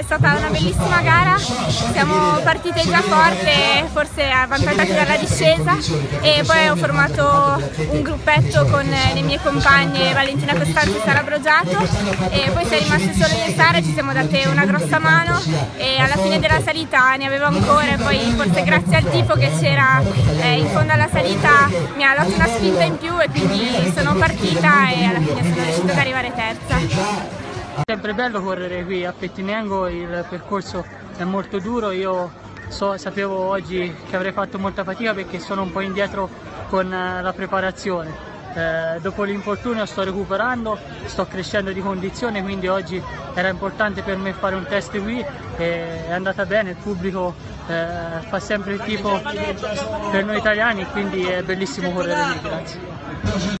è stata una bellissima gara, siamo partite già forte, forse avvantaggiate dalla discesa. E poi ho formato un gruppetto con le mie compagne Valentina Costanzo e Sara Brogiato. E poi siamo rimaste solo io e Sara, ci siamo date una grossa mano. E alla fine della salita ne avevo ancora. E poi forse grazie al tifo che c'era eh, in fondo alla salita mi ha dato una spinta in più e quindi sono partita e alla fine sono riuscita ad arrivare terza. È sempre bello correre qui a Pettinengo, il percorso è molto duro, io so, sapevo oggi che avrei fatto molta fatica perché sono un po' indietro con eh, la preparazione. Eh, dopo l'infortunio sto recuperando, sto crescendo di condizione, quindi oggi era importante per me fare un test qui e è andata bene, il pubblico eh, fa sempre il tifo per noi italiani, quindi è bellissimo correre qui, grazie.